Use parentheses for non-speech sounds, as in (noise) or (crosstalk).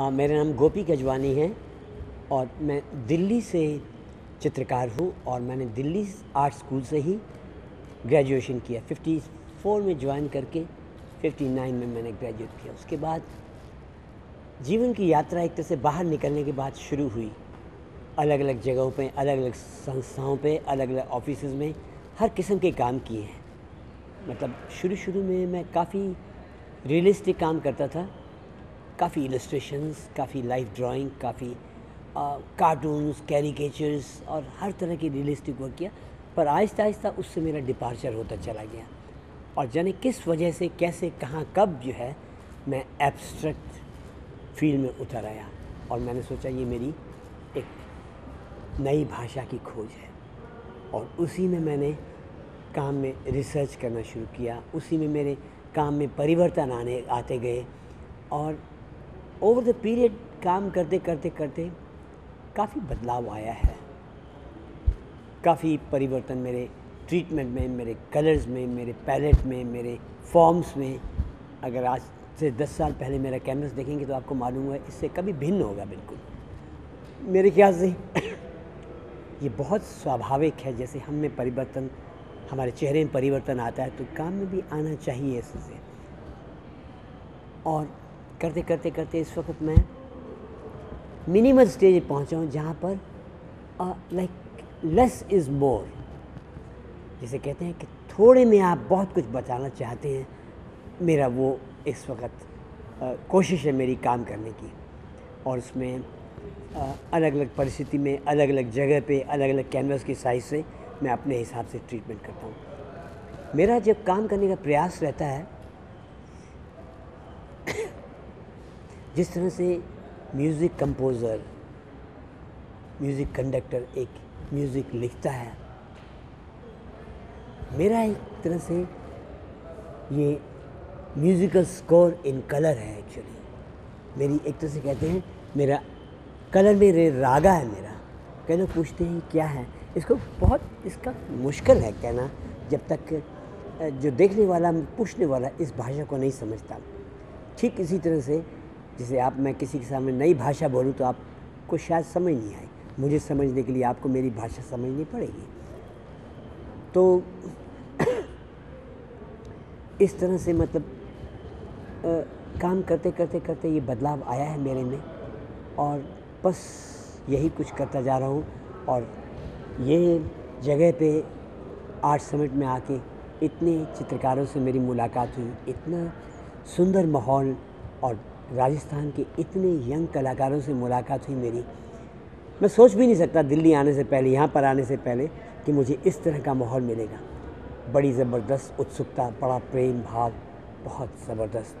हाँ मेरा नाम गोपी गजवानी है और मैं दिल्ली से चित्रकार हूँ और मैंने दिल्ली आर्ट स्कूल से ही ग्रेजुएशन किया। 54 में ज्वाइन करके 59 में मैंने ग्रेजुएट किया। उसके बाद जीवन की यात्रा एक तरह से बाहर निकलने के बाद शुरू हुई। अलग अलग जगहों पे अलग अलग संस्थाओं पे अलग अलग ऑफ़िस में हर किस्म के काम किए हैं। मतलब शुरू शुरू में मैं काफ़ी रियलिस्टिक काम करता था। काफ़ी इलस्ट्रेशंस काफ़ी लाइफ ड्राइंग काफ़ी कार्टून्स कैरिकेचर्स और हर तरह की रियलिस्टिक वर्क किया। पर आहिस्ता आहिस्ता उससे मेरा डिपार्चर होता चला गया। और जाने किस वजह से, कैसे, कहाँ, कब जो है, मैं एब्स्ट्रैक्ट फ़ील्ड में उतर आया। और मैंने सोचा ये मेरी एक नई भाषा की खोज है। और उसी में मैंने काम में रिसर्च करना शुरू किया। उसी में मेरे काम में परिवर्तन आने, आते गए। और ओवर द पीरियड काम करते करते करते काफ़ी बदलाव आया है। काफ़ी परिवर्तन मेरे ट्रीटमेंट में, मेरे कलर्स में, मेरे पैलेट में, मेरे फॉर्म्स में। अगर आज से दस साल पहले मेरा कैनवस देखेंगे तो आपको मालूम है इससे कभी भिन्न होगा बिल्कुल। मेरे ख्याल से ये बहुत स्वाभाविक है, जैसे हम में परिवर्तन, हमारे चेहरे में परिवर्तन आता है तो काम में भी आना चाहिए इससे। और करते करते करते इस वक्त मैं मिनिमल स्टेज पहुँचा हूँ जहाँ पर लाइक लेस इज़ मोर जिसे कहते हैं कि थोड़े में आप बहुत कुछ बताना चाहते हैं मेरा वो इस वक्त कोशिश है मेरी काम करने की। और उसमें आ, अलग अलग परिस्थिति में अलग अलग जगह पे अलग अलग कैनवस की साइज़ से मैं अपने हिसाब से ट्रीटमेंट करता हूँ। मेरा जब काम करने का प्रयास रहता है जिस तरह से म्यूज़िक कंपोज़र म्यूज़िक कंडक्टर एक म्यूज़िक लिखता है, मेरा एक तरह से ये म्यूज़िकल स्कोर इन कलर है एक्चुअली मेरी एक तरह से कहते हैं, मेरा कलर में रे रागा है मेरा। कई लोग पूछते हैं क्या है? इसको बहुत, इसका मुश्किल है कहना, जब तक जो देखने वाला, पूछने वाला इस भाषा को नहीं समझता। ठीक इसी तरह से जैसे आप मैं किसी के सामने नई भाषा बोलूँ तो आपको शायद समझ नहीं आए। मुझे समझने के लिए आपको मेरी भाषा समझनी पड़ेगी। तो (coughs) इस तरह से मतलब आ, काम करते करते करते ये बदलाव आया है मेरे में और बस यही कुछ करता जा रहा हूँ और ये जगह पे आर्ट समिट में आके इतने चित्रकारों से मेरी मुलाकात हुई। इतना सुंदर माहौल और राजस्थान के इतने यंग कलाकारों से मुलाकात हुई मेरी। मैं सोच भी नहीं सकता दिल्ली आने से पहले, यहाँ पर आने से पहले कि मुझे इस तरह का माहौल मिलेगा। बड़ी ज़बरदस्त उत्सुकता, बड़ा प्रेम भाव, बहुत ज़बरदस्त।